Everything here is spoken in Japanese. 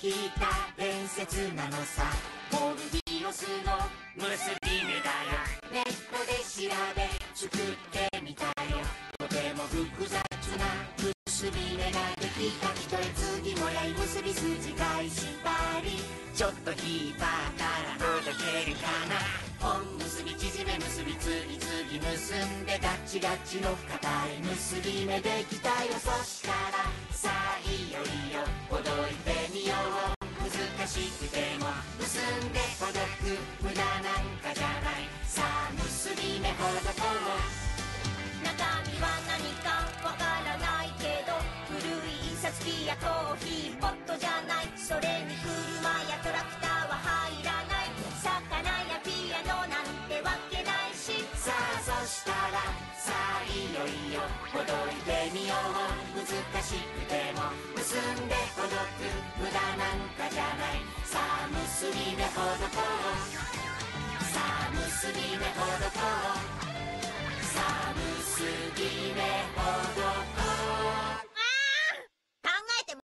聞いた伝説なのさ。モルビオスの結び目だよ。ネットで調べ作ってみたよ。とても複雑な結び目ができた一重次もやい結び筋返し針ちょっと引っ張ったらほどけるかな。本結び縮め結び次々結んでガチガチの硬い結び目できたよ。そしたび目ほどこう中身は何かわからないけど古い印刷機やコーヒーポットじゃないそれに車やトラクターは入らない魚やピアノなんてわけないしさあそしたらさあいよいよほどいてみよう。難しくても結んでほどく。無駄なんかじゃない。さあ結び目ほどこ